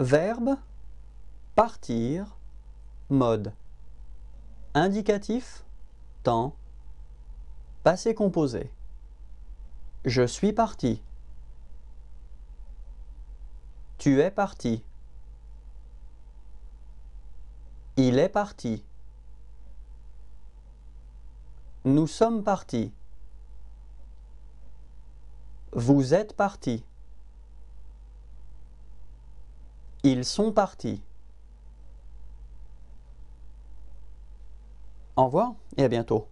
Verbe partir mode. Indicatif temps passé composé. Je suis parti. Tu es parti. Il est parti. Nous sommes partis. Vous êtes parti Ils sont partis. Au revoir et à bientôt.